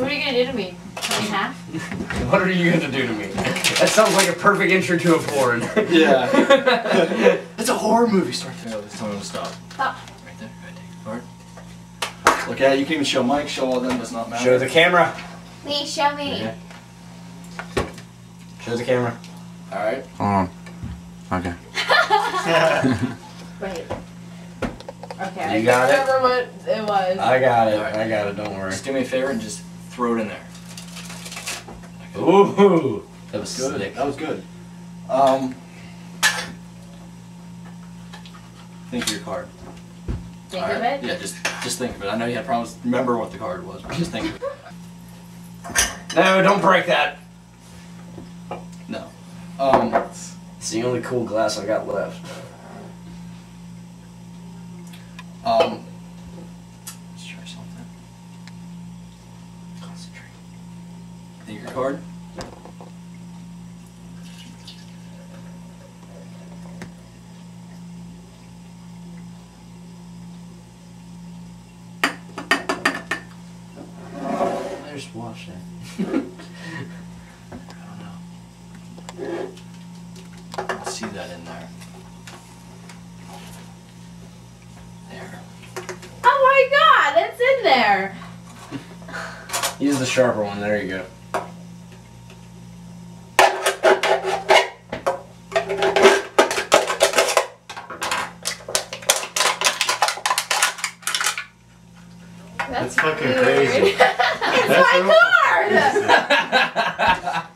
So what are you gonna do to me? Cut me in half? What are you gonna do to me? That sounds like a perfect intro to a porn. Yeah. it's a horror movie. Start there. Let's tell him to stop. Stop. Right there. Right there. Alright. Look at it. You can even show Mike. Show all of them. Does not matter. Show the camera. Please show me. Okay. Show the camera. All right. Hold on. Okay. Wait. Okay, You I got it? remember what it was. I got it. Alright. I got it. Don't worry. Just do me a favor and just throw it in there. Ooh, that was Good. sick. That was good. Um. Think of your card. Think All of it? Yeah, just just think of it. I know you had problems. Remember what the card was, but just think of it. No, don't break that. No. Um. It's the only cool glass I got left. Um. Think of your card. I just watched it. I don't know. Let's see that in there. There. Oh my god, it's in there. Use the sharper one. There you go. That's, That's fucking weird. crazy. it's That's my card.